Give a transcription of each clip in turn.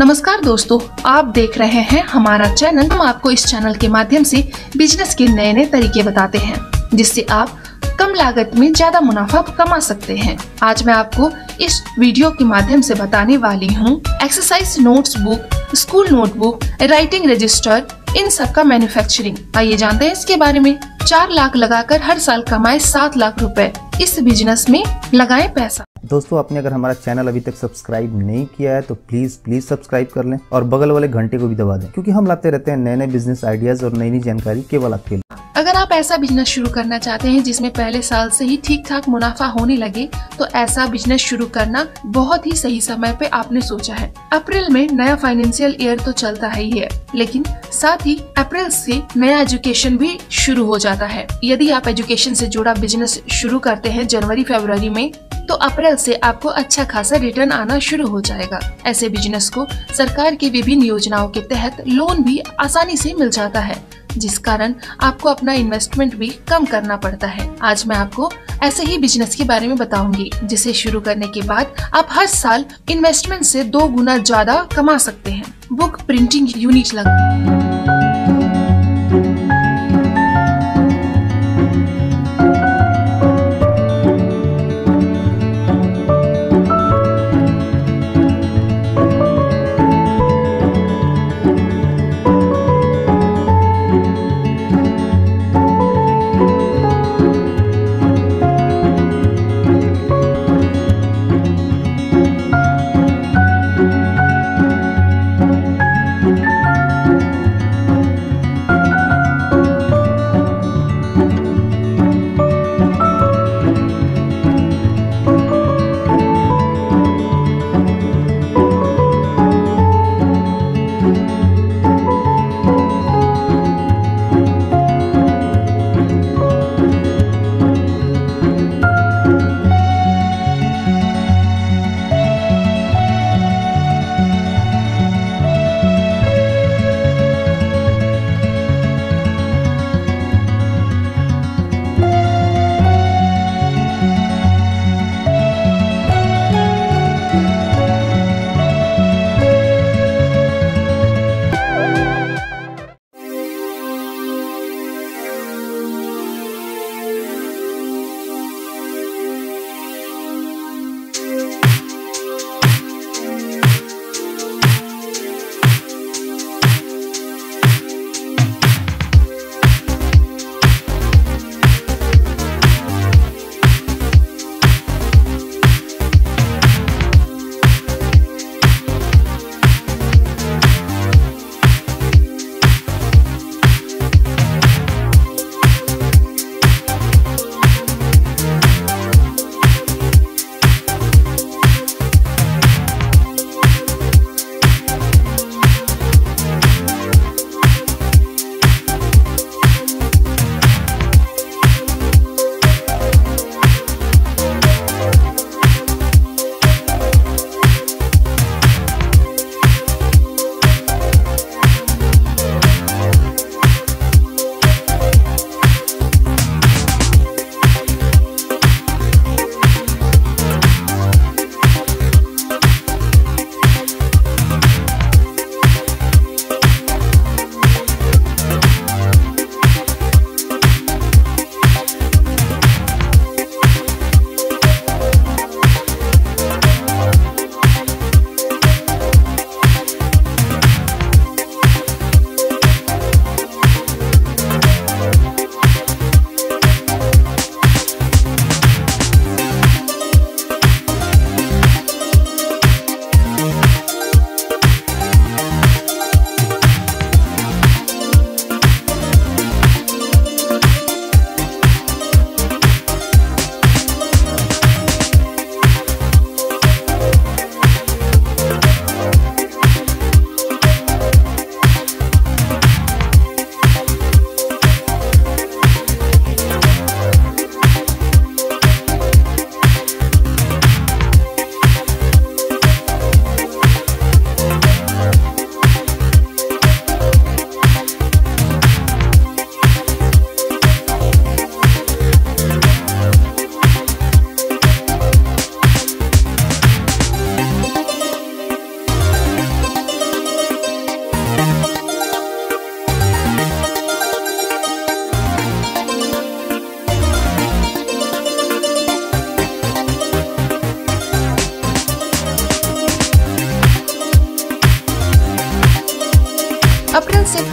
नमस्कार दोस्तों, आप देख रहे हैं हमारा चैनल। हम आपको इस चैनल के माध्यम से बिज़नेस के नए नए तरीके बताते हैं, जिससे आप कम लागत में ज़्यादा मुनाफा कमा सकते हैं। आज मैं आपको इस वीडियो के माध्यम से बताने वाली हूँ, exercise notes book, school notebook, writing register इन सब का मैन्युफैक्चरिंग आइए जानते हैं इसके बारे में। चार लाख लगाकर हर साल कमाए सात लाख रुपए। इस बिज़नेस में लगाए पैसा। दोस्तों, आपने अगर हमारा चैनल अभी तक सब्सक्राइब नहीं किया है तो प्लीज़ प्लीज़ सब्सक्राइब कर लें और बगल वाले घंटे को भी दबा दें, क्योंकि हम लाते रहते हैं नए नए बिज़नेस आइडियाज़ और नई नई जानकारी केवल आपके लिए। अगर आप ऐसा बिज़नेस शुरू करना चाहते हैं जिसमें पहले साल से ही ठीक ठाक मुनाफा होने लगे तो ऐसा बिज़नेस शुरू करना बहुत ही सही समय पे आपने सोचा है। अप्रैल में नया फाइनेंशियल ईयर तो चलता है ही लेकिन साथ ही अप्रैल से नया एजुकेशन भी शुरू हो जाता है। यदि आप एजुकेशन से जुड़ा बिज़नेस शुरू करते हैं जनवरी, फरवरी में तो अप्रैल से आपको अच्छा खासा रिटर्न आना शुरू हो जाएगा। ऐसे बिज़नेस को सरकार की विभिन्न योजनाओं के तहत लोन भी आसानी से मिल जाता है। जिस कारण आपको अपना इन्वेस्टमेंट भी कम करना पड़ता है। आज मैं आपको ऐसे ही बिज़नेस के बारे में बताऊँगी, जिसे शुरू करने के बाद आप हर साल इन्वेस्टमेंट से दो गुना ज़्यादा कमा सकते हैं। बुक प्रिंटिंग यूनिट लगा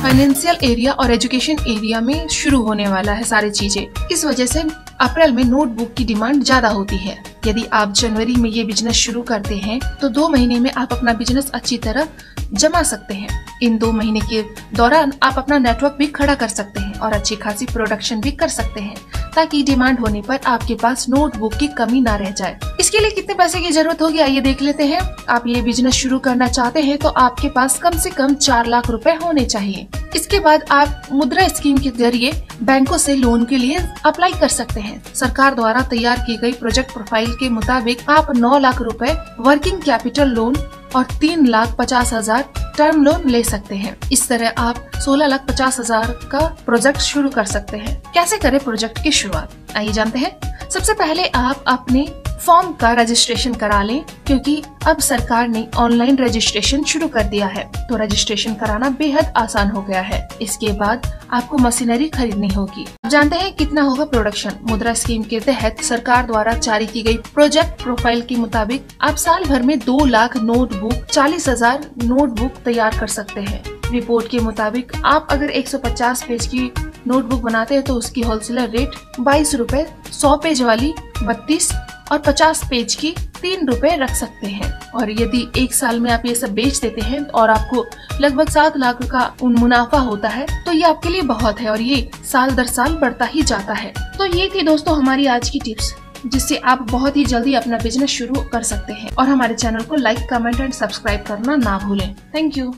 फाइनेंशियल एरिया और एजुकेशन एरिया में शुरू होने वाला है सारी चीज़ें। इस वजह से अप्रैल में नोटबुक की डिमांड ज़्यादा होती है। यदि आप जनवरी में ये बिज़नेस शुरू करते हैं तो दो महीने में आप अपना बिज़नेस अच्छी तरह जमा सकते हैं। इन दो महीने के दौरान आप अपना नेटवर्क भी खड़ा कर सकते हैं और अच्छी खासी प्रोडक्शन भी कर सकते हैं। ताकि डिमांड होने पर आपके पास नोटबुक की कमी ना रह जाए। इसके लिए कितने पैसे की ज़रूरत होगी? आइए देख लेते हैं। आप ये बिज़नेस शुरू करना चाहते हैं तो आपके पास कम से कम चार लाख रुपए होने चाहिए। इसके बाद आप मुद्रा स्कीम के ज़रिए बैंकों से लोन के लिए अप्लाई कर सकते हैं। सरकार द्वारा तैयार की गई प्रोजेक्ट प्रोफ़ाइल के मुताबिक आप 9 लाख रुपए वर्किंग कैपिटल लोन और तीन लाख पचास हज़ार टर्म लोन ले सकते हैं। इस तरह आप सोलह लाख पचास हज़ार का प्रोजेक्ट शुरू कर सकते हैं। कैसे करें प्रोजेक्ट की शुरुआत? आइए जानते हैं। सबसे पहले आप अपने फॉर्म का रजिस्ट्रेशन करा लें, क्योंकि अब सरकार ने ऑनलाइन रजिस्ट्रेशन शुरू कर दिया है। तो रजिस्ट्रेशन कराना बेहद आसान हो गया है। इसके बाद आपको मशीनरी खरीदनी होगी। जानते हैं कितना होगा प्रोडक्शन मुद्रा स्कीम के तहत सरकार द्वारा जारी की गई प्रोजेक्ट प्रोफ़ाइल के मुताबिक आप साल भर में दो लाख नोटबुक चालीस हज़ार नोटबुक तैयार कर सकते हैं। रिपोर्ट के मुताबिक आप अगर 150 पेज की नोटबुक बनाते हैं तो उसकी होलसेलर रेट बाईस रूपए, सौ पेज वाली बत्तीस और 50 पेज की तीन रुपए रख सकते हैं। और यदि एक साल में आप ये सब बेच देते हैं और आपको लगभग सात लाख का मुनाफा होता है तो ये आपके लिए बहुत है और ये साल दर साल बढ़ता ही जाता है। तो ये थी दोस्तों हमारी आज की टिप्स, जिससे आप बहुत ही जल्दी अपना बिज़नेस शुरू कर सकते हैं। और हमारे चैनल को लाइक कमेंट एंड सब्सक्राइब करना ना भूलें। Thank you